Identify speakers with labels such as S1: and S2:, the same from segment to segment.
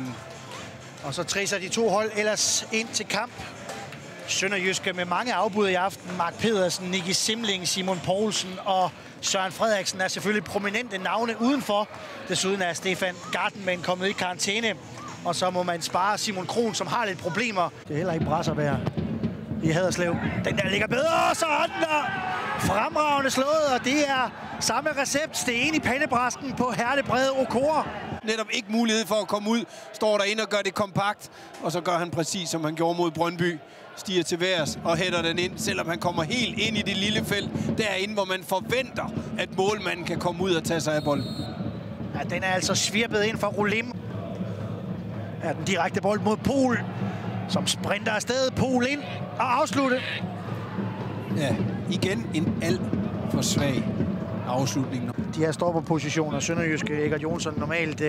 S1: Øhm, og så træser de to hold ellers ind til kamp. Sønderjyske med mange afbud i aften. Mark Pedersen, Nicky Simling, Simon Poulsen og Søren Frederiksen er selvfølgelig prominente navne udenfor. Desuden er Stefan Gartenmann kommet i karantæne. Og så må man spare Simon Kron, som har lidt problemer. Det er heller ikke brasservær i Haderslev. Den der ligger bedre, så er den der fremragende slået, og det er samme recept. Sten i pandebræsken på Hertebrede Okor.
S2: Netop ikke mulighed for at komme ud. Står der ind og gør det kompakt, og så gør han præcis, som han gjorde mod Brøndby. Stiger til værs og hætter den ind, selvom han kommer helt ind i det lille felt. Derinde, hvor man forventer, at målmanden kan komme ud og tage sig af bolden.
S1: Ja, den er altså svirpet ind for Rolim. Er den direkte bold mod Pol, som sprinter afsted. Pol ind og afslutte.
S2: Ja, igen en alt for svag afslutningen.
S1: De her stopperpositioner, Sønderjyske, Egert Jonsson, normalt uh,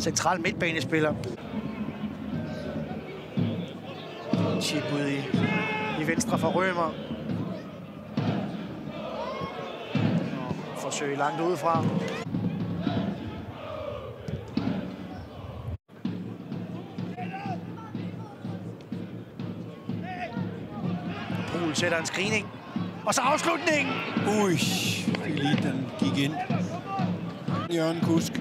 S1: central midtbanespiller. Chip ud i, i venstre for Rømer. Og forsøg langt udefra. Poul sætter en screening. Og så afslutningen.
S2: Ui, det lige den gik ind. Jørgen Kusk.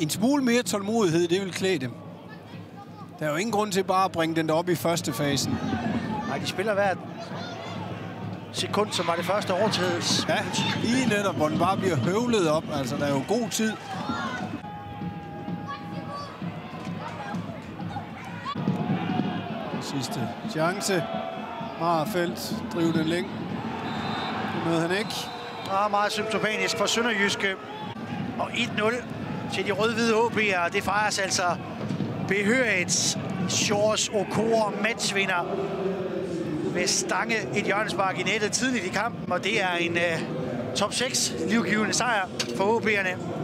S2: En smule mere tålmodighed, det vil klæde dem. Der er jo ingen grund til bare at bringe den op i første fasen.
S1: Nej, de spiller hver sekund, som var det første overtaget.
S2: Ja, lige netop, hvor den bare bliver høvlet op. Altså, der er jo god tid. Sidste chance. Marfeldt driver den længe. Det nåede han ikke.
S1: Ah, meget symptomatisk for Sønderjyske. Og 1-0 til de rød-hvide OB'er. Det fejres altså behørigt. Shores Okor matchvinder med stange et hjørnespark i nettet tidligt i kampen, og det er en uh, top 6 livgivende sejr for OB'erne.